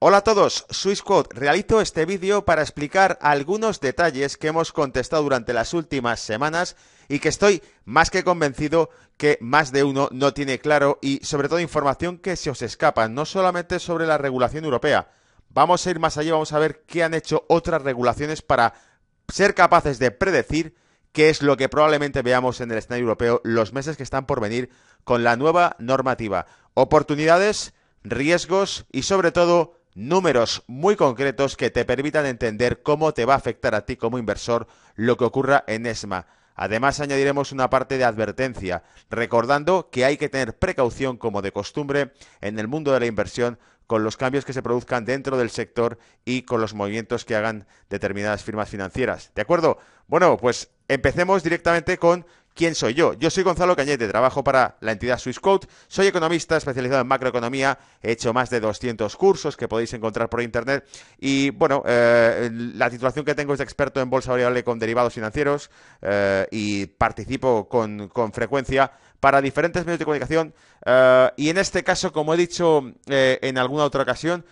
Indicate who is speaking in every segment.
Speaker 1: Hola a todos, SwissQuote. Realizo este vídeo para explicar algunos detalles que hemos contestado durante las últimas semanas y que estoy más que convencido que más de uno no tiene claro y sobre todo información que se os escapa, no solamente sobre la regulación europea. Vamos a ir más allá, vamos a ver qué han hecho otras regulaciones para ser capaces de predecir qué es lo que probablemente veamos en el escenario europeo los meses que están por venir con la nueva normativa. Oportunidades, riesgos y sobre todo números muy concretos que te permitan entender cómo te va a afectar a ti como inversor lo que ocurra en ESMA. Además, añadiremos una parte de advertencia, recordando que hay que tener precaución, como de costumbre, en el mundo de la inversión con los cambios que se produzcan dentro del sector y con los movimientos que hagan determinadas firmas financieras. ¿De acuerdo? Bueno, pues empecemos directamente con ¿Quién soy yo? Yo soy Gonzalo Cañete, trabajo para la entidad Swissquote, soy economista especializado en macroeconomía, he hecho más de 200 cursos que podéis encontrar por internet. Y bueno, eh, la titulación que tengo es de experto en bolsa variable con derivados financieros eh, y participo con, frecuencia para diferentes medios de comunicación. Eh, y en este caso, como he dicho en alguna otra ocasión,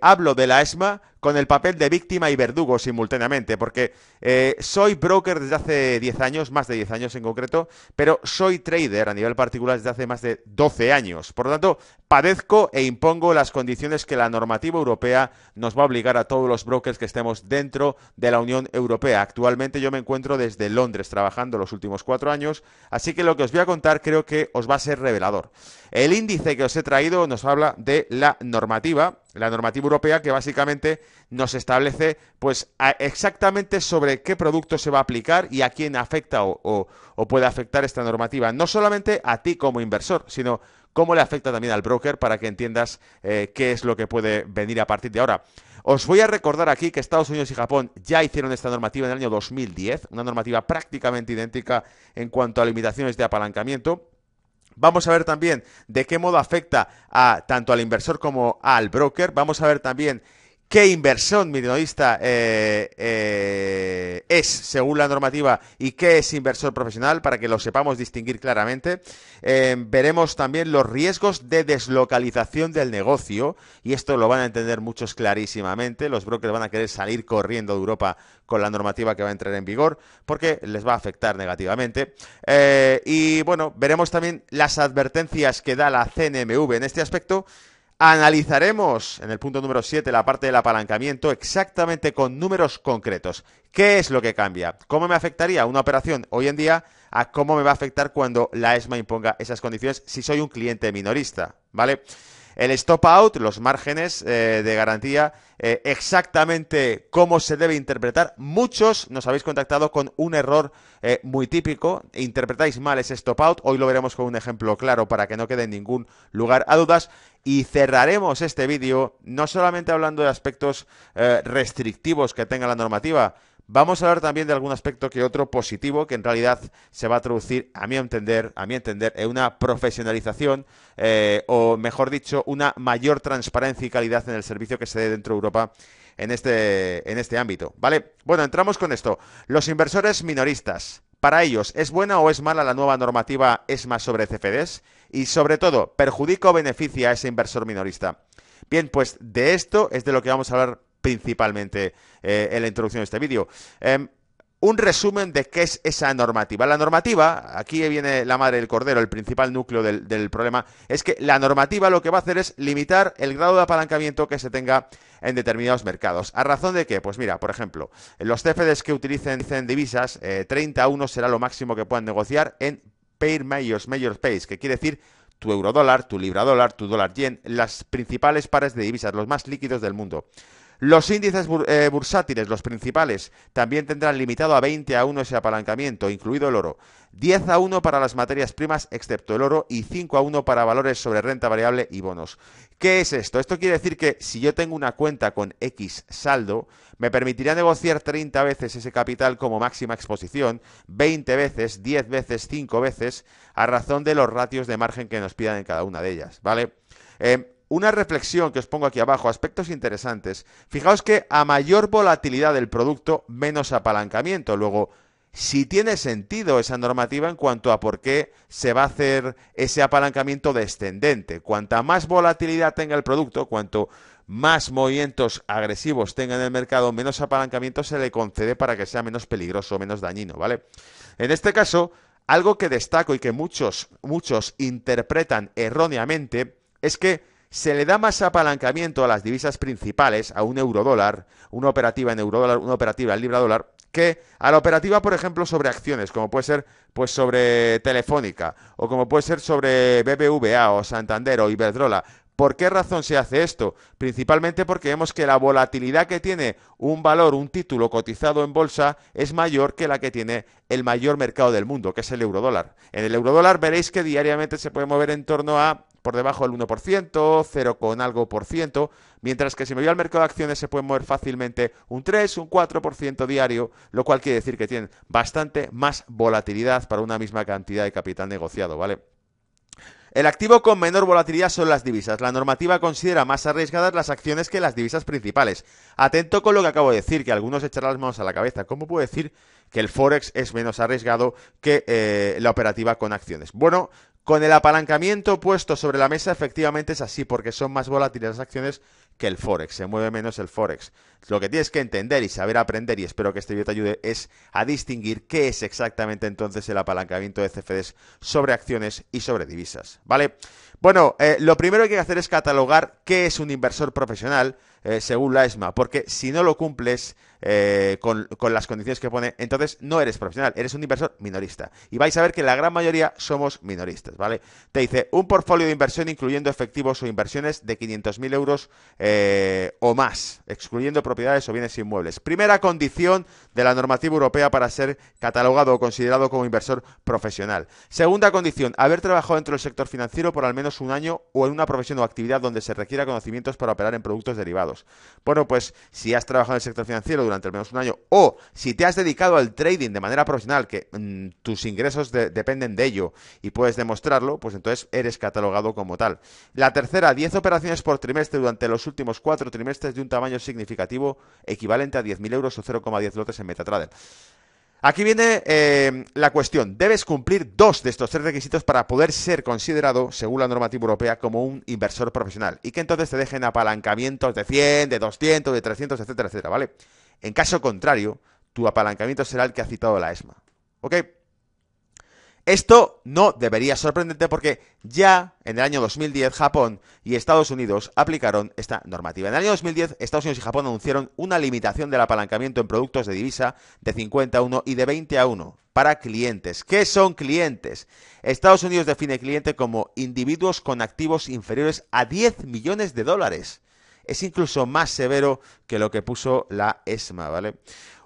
Speaker 1: hablo de la ESMA con el papel de víctima y verdugo simultáneamente, porque eh, soy broker desde hace 10 años, más de 10 años en concreto, pero soy trader a nivel particular desde hace más de 12 años. Por lo tanto, padezco e impongo las condiciones que la normativa europea nos va a obligar a todos los brokers que estemos dentro de la Unión Europea. Actualmente yo me encuentro desde Londres trabajando los últimos cuatro años, así que lo que os voy a contar creo que os va a ser revelador. El índice que os he traído nos habla de la normativa, la normativa europea que básicamente nos establece pues exactamente sobre qué producto se va a aplicar y a quién afecta o, puede afectar esta normativa. No solamente a ti como inversor, sino cómo le afecta también al broker para que entiendas eh, qué es lo que puede venir a partir de ahora. Os voy a recordar aquí que Estados Unidos y Japón ya hicieron esta normativa en el año 2010, una normativa prácticamente idéntica en cuanto a limitaciones de apalancamiento. Vamos a ver también de qué modo afecta a tanto al inversor como al broker. Vamos a ver también qué inversión minorista eh, eh, es según la normativa y qué es inversor profesional para que lo sepamos distinguir claramente. Eh, veremos también los riesgos de deslocalización del negocio y esto lo van a entender muchos clarísimamente. Los brokers van a querer salir corriendo de Europa con la normativa que va a entrar en vigor porque les va a afectar negativamente. y bueno, veremos también las advertencias que da la CNMV en este aspecto Analizaremos en el punto número 7 la parte del apalancamiento exactamente con números concretos. ¿Qué es lo que cambia? ¿Cómo me afectaría una operación hoy en día a cómo me va a afectar cuando la ESMA imponga esas condiciones si soy un cliente minorista? ¿Vale? El stop out, los márgenes eh, de garantía, eh, exactamente cómo se debe interpretar. Muchos nos habéis contactado con un error eh, muy típico. Interpretáis mal ese stop out. Hoy lo veremos con un ejemplo claro para que no quede en ningún lugar a dudas. Y cerraremos este vídeo no solamente hablando de aspectos restrictivos que tenga la normativa, Vamos a hablar también de algún aspecto que otro positivo que en realidad se va a traducir, a mi entender, a mi entender, en una profesionalización eh, o, mejor dicho, una mayor transparencia y calidad en el servicio que se dé dentro de Europa en este, en este ámbito. ¿Vale? Bueno, entramos con esto. Los inversores minoristas. Para ellos, ¿es buena o es mala la nueva normativa ESMA sobre CFDs? Y sobre todo, ¿perjudica o beneficia a ese inversor minorista? Bien, pues de esto es de lo que vamos a hablar principalmente eh, en la introducción de este vídeo. Em, un resumen de qué es esa normativa. La normativa, aquí viene la madre del cordero, el principal núcleo del, problema, es que la normativa lo que va a hacer es limitar el grado de apalancamiento que se tenga en determinados mercados. ¿A razón de qué? Pues mira, por ejemplo, los CFDs que utilicen divisas, 30 a 1 será lo máximo que puedan negociar en Pair Majors, Major Space, que quiere decir tu euro dólar, tu libra dólar, tu dólar yen, las principales pares de divisas, los más líquidos del mundo. Los índices eh, bursátiles, los principales, también tendrán limitado a 20 a 1 ese apalancamiento, incluido el oro. 10 a 1 para las materias primas, excepto el oro, y 5 a 1 para valores sobre renta variable y bonos. ¿Qué es esto? Esto quiere decir que si yo tengo una cuenta con X saldo, me permitiría negociar 30 veces ese capital como máxima exposición, 20 veces, 10 veces, 5 veces, a razón de los ratios de margen que nos pidan en cada una de ellas, ¿vale? Eh, una reflexión que os pongo aquí abajo, aspectos interesantes. Fijaos que a mayor volatilidad del producto, menos apalancamiento. Luego, si tiene sentido esa normativa en cuanto a por qué se va a hacer ese apalancamiento descendente. Cuanta más volatilidad tenga el producto, cuanto más movimientos agresivos tenga en el mercado, menos apalancamiento se le concede para que sea menos peligroso, menos dañino, ¿vale? En este caso, algo que destaco y que muchos, muchos interpretan erróneamente es que se le da más apalancamiento a las divisas principales, a un euro dólar, una operativa en euro dólar, una operativa en libra dólar, que a la operativa, por ejemplo, sobre acciones, como puede ser pues sobre Telefónica, o como puede ser sobre BBVA o Santander o Iberdrola. ¿Por qué razón se hace esto? Principalmente porque vemos que la volatilidad que tiene un valor, un título cotizado en bolsa, es mayor que la que tiene el mayor mercado del mundo, que es el eurodólar. En el eurodólar veréis que diariamente se puede mover en torno a por debajo del 1%, 0 con algo por ciento, mientras que si me voy al mercado de acciones se puede mover fácilmente un 3, un 4% diario, lo cual quiere decir que tienen bastante más volatilidad para una misma cantidad de capital negociado, ¿vale? El activo con menor volatilidad son las divisas. La normativa considera más arriesgadas las acciones que las divisas principales. Atento con lo que acabo de decir, que algunos echarán las manos a la cabeza. ¿Cómo puedo decir que el Forex es menos arriesgado que eh, la operativa con acciones? Bueno, con el apalancamiento puesto sobre la mesa, efectivamente es así, porque son más volátiles las acciones que el Forex, se mueve menos el Forex. Lo que tienes que entender y saber aprender, y espero que este video te ayude, es a distinguir qué es exactamente entonces el apalancamiento de CFDs sobre acciones y sobre divisas, ¿vale? Bueno, eh, lo primero que hay que hacer es catalogar qué es un inversor profesional, eh, según la ESMA, porque si no lo cumples eh, con, las condiciones que pone, entonces no eres profesional, eres un inversor minorista. Y vais a ver que la gran mayoría somos minoristas, ¿vale? Te dice un portfolio de inversión incluyendo efectivos o inversiones de 500.000 euros eh, o más, excluyendo propiedades o bienes inmuebles. Primera condición de la normativa europea para ser catalogado o considerado como inversor profesional. Segunda condición, haber trabajado dentro del sector financiero por al menos un año o en una profesión o actividad donde se requiera conocimientos para operar en productos derivados. Bueno, pues si has trabajado en el sector financiero durante al menos un año o si te has dedicado al trading de manera profesional, que mm, tus ingresos dependen de ello y puedes demostrarlo, pues entonces eres catalogado como tal. La tercera, 10 operaciones por trimestre durante los últimos cuatro trimestres de un tamaño significativo equivalente a 10.000 euros o 0,10 lotes en MetaTrader. Aquí viene eh, la cuestión. Debes cumplir dos de estos tres requisitos para poder ser considerado, según la normativa europea, como un inversor profesional. Y que entonces te dejen apalancamientos de 100, de 200, de 300, etcétera, etcétera, ¿vale? En caso contrario, tu apalancamiento será el que ha citado la ESMA. ¿Ok? Esto no debería sorprenderte porque ya en el año 2010 Japón y Estados Unidos aplicaron esta normativa. En el año 2010 Estados Unidos y Japón anunciaron una limitación del apalancamiento en productos de divisa de 50 a 1 y de 20 a 1 para clientes. ¿Qué son clientes? Estados Unidos define cliente como individuos con activos inferiores a 10 millones de dólares es incluso más severo que lo que puso la ESMA, ¿vale?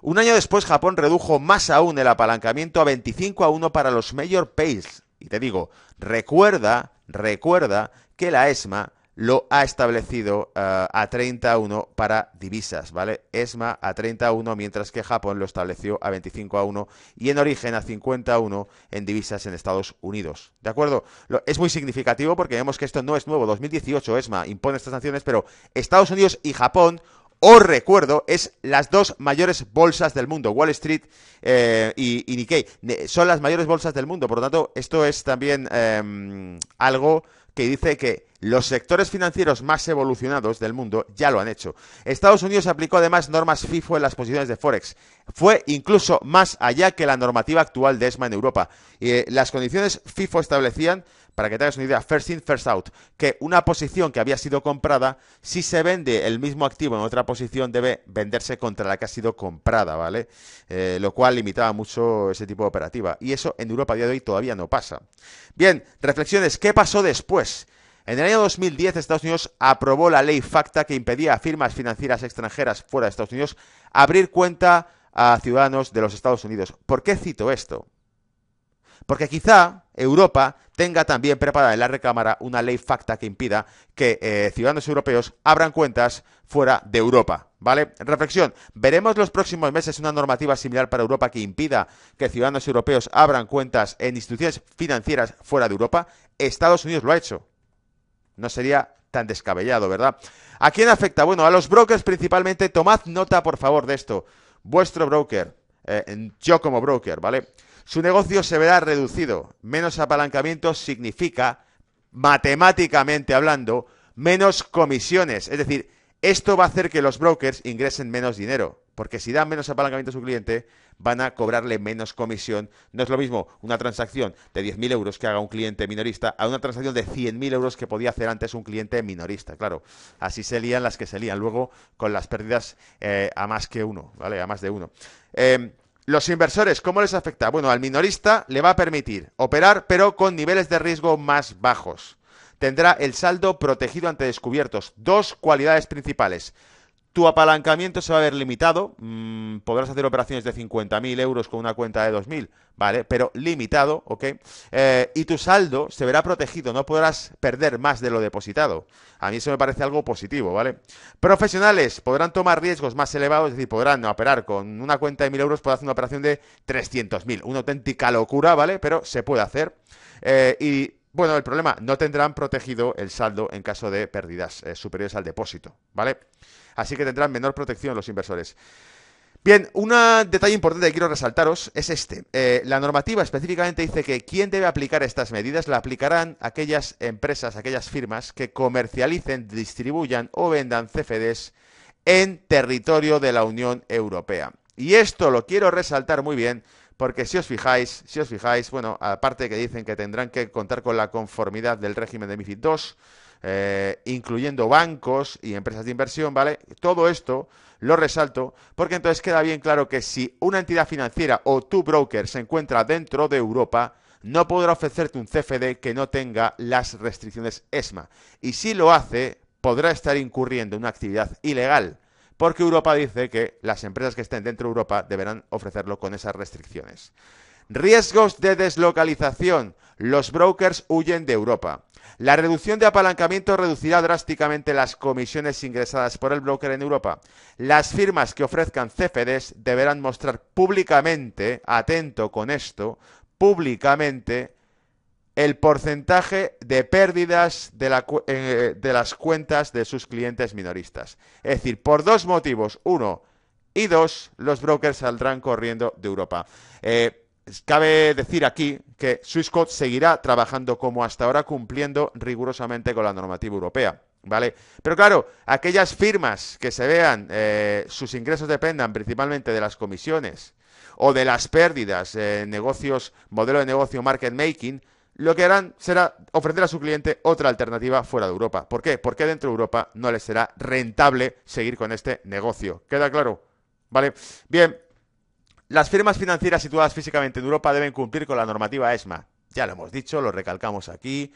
Speaker 1: Un año después, Japón redujo más aún el apalancamiento a 25 a 1 para los major pays. Y te digo, recuerda, recuerda que la ESMA lo ha establecido uh, a 31 para divisas, ¿vale? ESMA a 31, mientras que Japón lo estableció a 25 a 1 y en origen a 51 en divisas en Estados Unidos, ¿de acuerdo? Es muy significativo porque vemos que esto no es nuevo, 2018 ESMA impone estas sanciones, pero Estados Unidos y Japón os recuerdo, es las dos mayores bolsas del mundo, Wall Street eh, y, y, Nikkei. Son las mayores bolsas del mundo, por lo tanto, esto es también eh, algo que dice que los sectores financieros más evolucionados del mundo ya lo han hecho. Estados Unidos aplicó además normas FIFO en las posiciones de Forex. Fue incluso más allá que la normativa actual de ESMA en Europa. Eh, las condiciones FIFO establecían, para que tengas una idea, first in, first out, que una posición que había sido comprada, si se vende el mismo activo en otra posición, debe venderse contra la que ha sido comprada, ¿vale? Eh, lo cual limitaba mucho ese tipo de operativa. Y eso en Europa a día de hoy todavía no pasa. Bien, reflexiones. ¿Qué pasó después? En el año 2010 Estados Unidos aprobó la ley FACTA que impedía a firmas financieras extranjeras fuera de Estados Unidos abrir cuenta a ciudadanos de los Estados Unidos. ¿Por qué cito esto? Porque quizá Europa tenga también preparada en la recámara una ley FACTA que impida que eh, ciudadanos europeos abran cuentas fuera de Europa. ¿Vale? Reflexión. ¿Veremos los próximos meses una normativa similar para Europa que impida que ciudadanos europeos abran cuentas en instituciones financieras fuera de Europa? Estados Unidos lo ha hecho. No sería tan descabellado, ¿verdad? ¿A quién afecta? Bueno, a los brokers principalmente. Tomad nota, por favor, de esto. Vuestro broker, eh, yo como broker, ¿vale? Su negocio se verá reducido. Menos apalancamiento significa, matemáticamente hablando, menos comisiones. Es decir, esto va a hacer que los brokers ingresen menos dinero, porque si dan menos apalancamiento a su cliente, van a cobrarle menos comisión. No es lo mismo una transacción de 10.000 euros que haga un cliente minorista a una transacción de 100.000 euros que podía hacer antes un cliente minorista. Claro, así se lían las que se lían luego con las pérdidas eh, a más que uno, ¿vale? A más de uno. Eh, los inversores, ¿cómo les afecta? Bueno, al minorista le va a permitir operar, pero con niveles de riesgo más bajos. Tendrá el saldo protegido ante descubiertos. Dos cualidades principales. Tu apalancamiento se va a ver limitado. Mm, podrás hacer operaciones de 50.000 euros con una cuenta de 2.000, ¿vale? Pero limitado, ¿ok? Eh, y tu saldo se verá protegido. No podrás perder más de lo depositado. A mí eso me parece algo positivo, ¿vale? Profesionales podrán tomar riesgos más elevados, es decir, podrán operar con una cuenta de 1.000 euros, puede hacer una operación de 300.000. Una auténtica locura, ¿vale? Pero se puede hacer. Eh, y bueno, el problema, no tendrán protegido el saldo en caso de pérdidas eh, superiores al depósito, ¿vale? Así que tendrán menor protección los inversores. Bien, un detalle importante que quiero resaltaros es este. Eh, la normativa específicamente dice que quien debe aplicar estas medidas la aplicarán aquellas empresas, aquellas firmas que comercialicen, distribuyan o vendan CFDs en territorio de la Unión Europea. Y esto lo quiero resaltar muy bien porque si os fijáis, si os fijáis, bueno, aparte que dicen que tendrán que contar con la conformidad del régimen de MIFID II, eh, incluyendo bancos y empresas de inversión, ¿vale? Todo esto lo resalto porque entonces queda bien claro que si una entidad financiera o tu broker se encuentra dentro de Europa, no podrá ofrecerte un CFD que no tenga las restricciones ESMA. Y si lo hace, podrá estar incurriendo en una actividad ilegal porque Europa dice que las empresas que estén dentro de Europa deberán ofrecerlo con esas restricciones. Riesgos de deslocalización. Los brokers huyen de Europa. La reducción de apalancamiento reducirá drásticamente las comisiones ingresadas por el broker en Europa. Las firmas que ofrezcan CFDs deberán mostrar públicamente, atento con esto, públicamente el porcentaje de pérdidas eh, de, las cuentas de sus clientes minoristas. Es decir, por dos motivos. Uno, y dos, los brokers saldrán corriendo de Europa. Eh, cabe decir aquí que Swissquote seguirá trabajando como hasta ahora, cumpliendo rigurosamente con la normativa europea. ¿Vale? Pero claro, aquellas firmas que se vean, eh, sus ingresos dependan principalmente de las comisiones o de las pérdidas en negocios, modelo de negocio market making, lo que harán será ofrecer a su cliente otra alternativa fuera de Europa. ¿Por qué? Porque dentro de Europa no les será rentable seguir con este negocio. ¿Queda claro? ¿Vale? Bien, las firmas financieras situadas físicamente en Europa deben cumplir con la normativa ESMA. Ya lo hemos dicho, lo recalcamos aquí.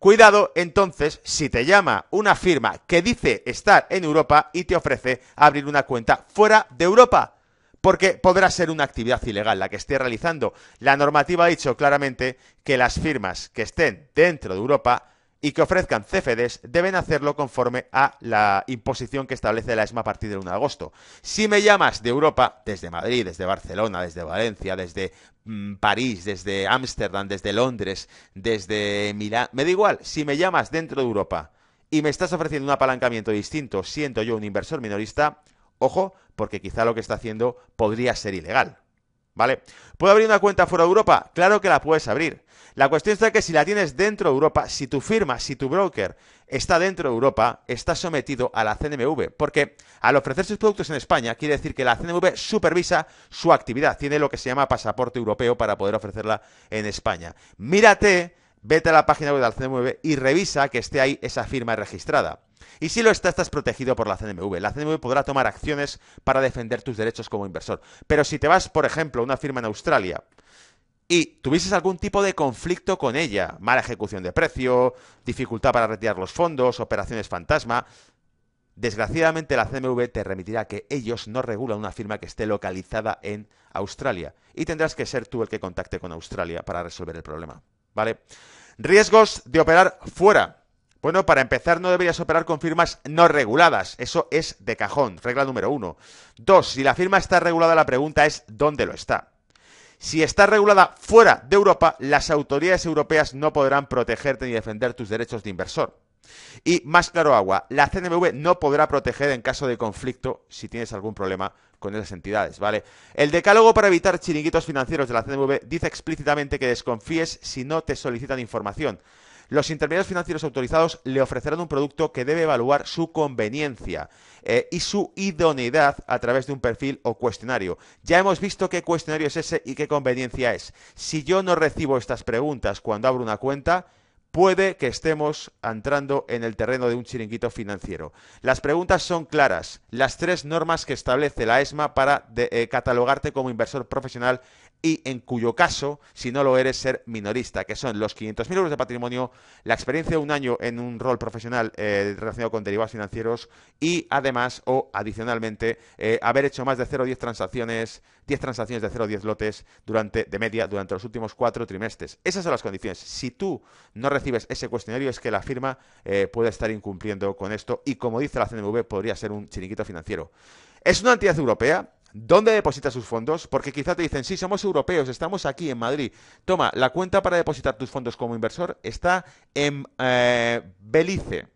Speaker 1: Cuidado entonces si te llama una firma que dice estar en Europa y te ofrece abrir una cuenta fuera de Europa porque podrá ser una actividad ilegal la que esté realizando. La normativa ha dicho claramente que las firmas que estén dentro de Europa y que ofrezcan CFDs deben hacerlo conforme a la imposición que establece la ESMA a partir del 1 de agosto. Si me llamas de Europa, desde Madrid, desde Barcelona, desde Valencia, desde mm, París, desde Ámsterdam, desde Londres, desde Milán, me da igual, si me llamas dentro de Europa y me estás ofreciendo un apalancamiento distinto, siento yo un inversor minorista, Ojo, porque quizá lo que está haciendo podría ser ilegal. ¿Vale? ¿Puedo abrir una cuenta fuera de Europa? Claro que la puedes abrir. La cuestión está que si la tienes dentro de Europa, si tu firma, si tu broker está dentro de Europa, está sometido a la CNMV. Porque al ofrecer sus productos en España, quiere decir que la CNMV supervisa su actividad. Tiene lo que se llama pasaporte europeo para poder ofrecerla en España. Mírate, vete a la página web de la CNMV y revisa que esté ahí esa firma registrada. Y si lo está, estás protegido por la CNMV. La CNMV podrá tomar acciones para defender tus derechos como inversor. Pero si te vas, por ejemplo, a una firma en Australia y tuvieses algún tipo de conflicto con ella, mala ejecución de precio, dificultad para retirar los fondos, operaciones fantasma, desgraciadamente la CNMV te remitirá que ellos no regulan una firma que esté localizada en Australia y tendrás que ser tú el que contacte con Australia para resolver el problema, ¿vale? Riesgos de operar fuera. Bueno, para empezar, no deberías operar con firmas no reguladas. Eso es de cajón, regla número uno. Dos, si la firma está regulada, la pregunta es ¿dónde lo está? Si está regulada fuera de Europa, las autoridades europeas no podrán protegerte ni defender tus derechos de inversor. Y más claro agua, la CNMV no podrá proteger en caso de conflicto si tienes algún problema con esas entidades, ¿vale? El decálogo para evitar chiringuitos financieros de la CNMV dice explícitamente que desconfíes si no te solicitan información. Los intermediarios financieros autorizados le ofrecerán un producto que debe evaluar su conveniencia eh, y su idoneidad a través de un perfil o cuestionario. Ya hemos visto qué cuestionario es ese y qué conveniencia es. Si yo no recibo estas preguntas cuando abro una cuenta, puede que estemos entrando en el terreno de un chiringuito financiero. Las preguntas son claras. Las tres normas que establece la ESMA para eh, catalogarte como inversor profesional y en cuyo caso, si no lo eres, ser minorista, que son los 500.000 euros de patrimonio, la experiencia de un año en un rol profesional eh, relacionado con derivados financieros y además o adicionalmente eh, haber hecho más de 0 o 10 transacciones, 10 transacciones de 0 o 10 lotes durante, de media durante los últimos cuatro trimestres. Esas son las condiciones. Si tú no recibes ese cuestionario es que la firma eh, puede estar incumpliendo con esto y como dice la CNMV podría ser un chiniquito financiero. ¿Es una entidad europea? ¿Dónde deposita sus fondos? Porque quizá te dicen, sí, somos europeos, estamos aquí en Madrid. Toma, la cuenta para depositar tus fondos como inversor está en eh, Belice.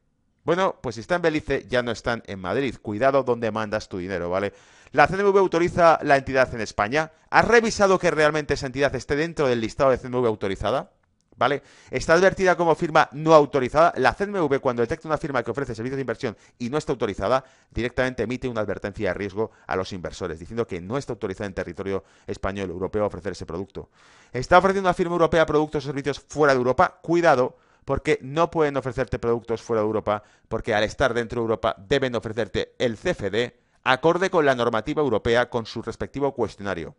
Speaker 1: Bueno, pues si está en Belice, ya no están en Madrid. Cuidado donde mandas tu dinero, ¿vale? La CNMV autoriza la entidad en España. ¿Has revisado que realmente esa entidad esté dentro del listado de CNMV autorizada? ¿Vale? Está advertida como firma no autorizada. La CNMV, cuando detecta una firma que ofrece servicios de inversión y no está autorizada, directamente emite una advertencia de riesgo a los inversores, diciendo que no está autorizada en territorio español europeo a ofrecer ese producto. ¿Está ofreciendo una firma europea productos o servicios fuera de Europa? Cuidado, porque no pueden ofrecerte productos fuera de Europa, porque al estar dentro de Europa deben ofrecerte el CFD acorde con la normativa europea con su respectivo cuestionario.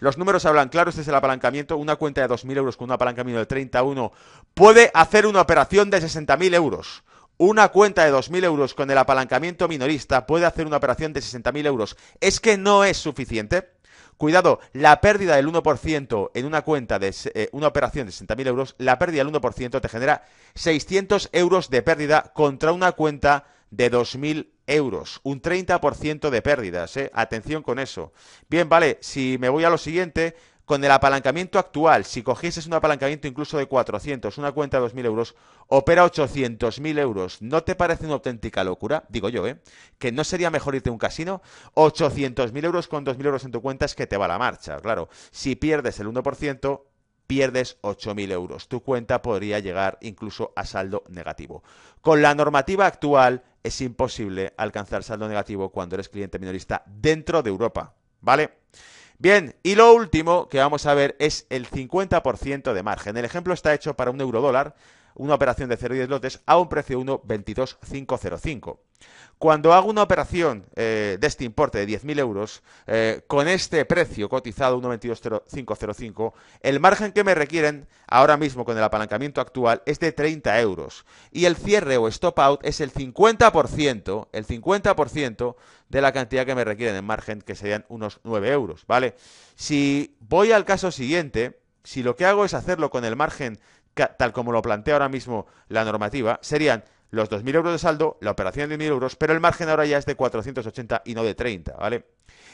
Speaker 1: Los números hablan claros desde el apalancamiento. Una cuenta de 2.000 euros con un apalancamiento de 31 puede hacer una operación de 60.000 euros. Una cuenta de 2.000 euros con el apalancamiento minorista puede hacer una operación de 60.000 euros. ¿Es que no es suficiente? Cuidado, la pérdida del 1% en una cuenta de eh, una operación de 60.000 euros, la pérdida del 1% te genera 600 euros de pérdida contra una cuenta de 2.000 euros, un 30% de pérdidas, ¿eh? atención con eso. Bien, vale, si me voy a lo siguiente, con el apalancamiento actual, si cogieses un apalancamiento incluso de 400, una cuenta de 2.000 euros, opera 800.000 euros, ¿no te parece una auténtica locura? Digo yo, ¿eh? ¿Que no sería mejor irte a un casino? 800.000 euros con 2.000 euros en tu cuenta es que te va la marcha, claro. Si pierdes el 1%, pierdes 8.000 euros. Tu cuenta podría llegar incluso a saldo negativo. Con la normativa actual es imposible alcanzar saldo negativo cuando eres cliente minorista dentro de Europa. ¿Vale? Bien, y lo último que vamos a ver es el 50% de margen. El ejemplo está hecho para un euro dólar una operación de 0,10 lotes a un precio 1,22505. Cuando hago una operación eh, de este importe de 10.000 euros, eh, con este precio cotizado 1,22505, el margen que me requieren ahora mismo con el apalancamiento actual es de 30 euros. Y el cierre o stop out es el 50%, el 50% de la cantidad que me requieren en margen, que serían unos 9 euros, ¿vale? Si voy al caso siguiente, si lo que hago es hacerlo con el margen tal como lo plantea ahora mismo la normativa, serían los 2.000 euros de saldo, la operación de 1.000 euros, pero el margen ahora ya es de 480 y no de 30, ¿vale?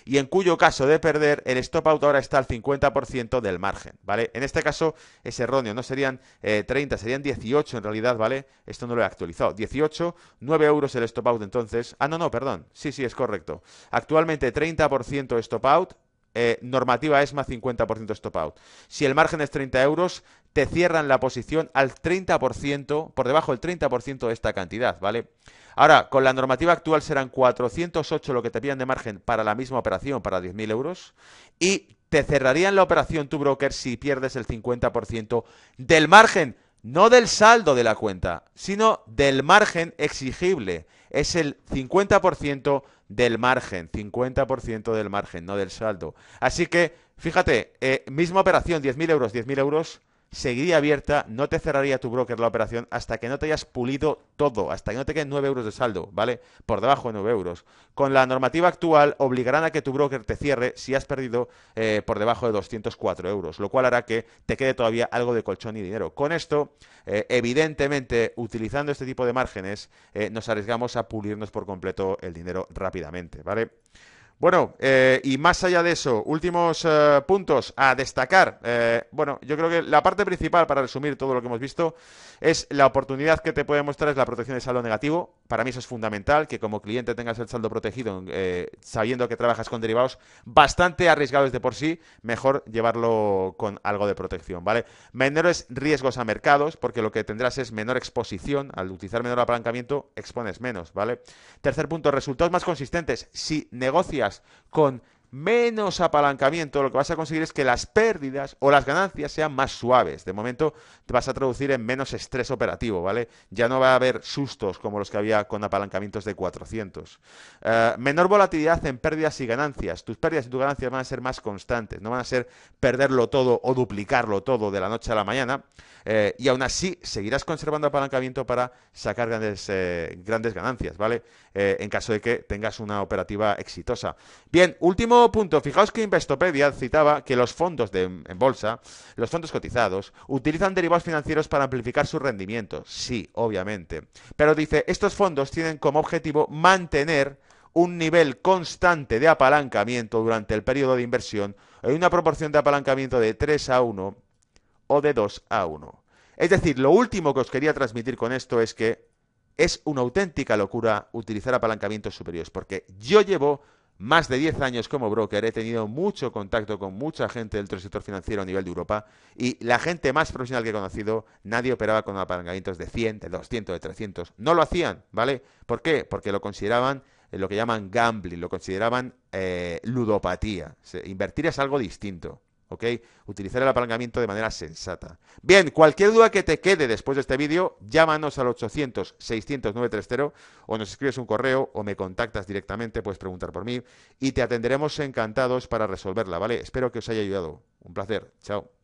Speaker 1: Y en cuyo caso de perder, el stop out ahora está al 50% del margen, ¿vale? En este caso es erróneo, no serían 30, eh, serían 18 en realidad, ¿vale? Esto no lo he actualizado. 18, 9 euros el stop out entonces. Ah, no, no, perdón. Sí, sí, es correcto. Actualmente 30% stop out, eh, normativa ESMA 50% stop out. Si el margen es 30 euros, te cierran la posición al 30%, por debajo del 30% de esta cantidad, ¿vale? Ahora, con la normativa actual serán 408 lo que te piden de margen para la misma operación, para 10.000 euros, y te cerrarían la operación tu broker si pierdes el 50% del margen, no del saldo de la cuenta, sino del margen exigible. Es el 50% del margen, 50% del margen, no del saldo. Así que, fíjate, eh, misma operación, 10.000 euros, 10.000 euros, seguiría abierta, no te cerraría tu broker la operación hasta que no te hayas pulido todo, hasta que no te queden 9 euros de saldo, ¿vale? Por debajo de 9 euros. Con la normativa actual obligarán a que tu broker te cierre si has perdido eh, por debajo de 204 euros, lo cual hará que te quede todavía algo de colchón y dinero. Con esto, eh, evidentemente, utilizando este tipo de márgenes, eh, nos arriesgamos a pulirnos por completo el dinero rápidamente, ¿vale? Bueno, eh, y más allá de eso, últimos eh, puntos a destacar. Eh, bueno, yo creo que la parte principal, para resumir todo lo que hemos visto, es la oportunidad que te puede mostrar es la protección de saldo negativo. Para mí eso es fundamental, que como cliente tengas el saldo protegido sabiendo que trabajas con derivados bastante arriesgados de por sí, mejor llevarlo con algo de protección, ¿vale? Menores riesgos a mercados, porque lo que tendrás es menor exposición. Al utilizar menor apalancamiento, expones menos, ¿vale? Tercer punto, resultados más consistentes. Si negocias con menos apalancamiento, lo que vas a conseguir es que las pérdidas o las ganancias sean más suaves. De momento te vas a traducir en menos estrés operativo, ¿vale? Ya no va a haber sustos como los que había con apalancamientos de 400. Eh, menor volatilidad en pérdidas y ganancias. Tus pérdidas y tus ganancias van a ser más constantes, no van a ser perderlo todo o duplicarlo todo de la noche a la mañana. Eh, y aún así seguirás conservando apalancamiento para sacar grandes, eh, grandes ganancias, ¿vale? en caso de que tengas una operativa exitosa. Bien, último punto, fijaos que Investopedia citaba que los fondos de, en bolsa, los fondos cotizados, utilizan derivados financieros para amplificar sus rendimientos. Sí, obviamente. Pero dice, estos fondos tienen como objetivo mantener un nivel constante de apalancamiento durante el periodo de inversión en una proporción de apalancamiento de 3 a 1 o de 2 a 1. Es decir, lo último que os quería transmitir con esto es que es una auténtica locura utilizar apalancamientos superiores, porque yo llevo más de 10 años como broker, he tenido mucho contacto con mucha gente del sector financiero a nivel de Europa y la gente más profesional que he conocido, nadie operaba con apalancamientos de 100, de 200, de 300. No lo hacían, ¿vale? ¿Por qué? Porque lo consideraban eh, lo que llaman gambling, lo consideraban eh, ludopatía. invertir es algo distinto. ¿Ok? Utilizar el apalancamiento de manera sensata. Bien, cualquier duda que te quede después de este vídeo, llámanos al 800-600-930 o nos escribes un correo o me contactas directamente, puedes preguntar por mí y te atenderemos encantados para resolverla, ¿vale? Espero que os haya ayudado. Un placer. Chao.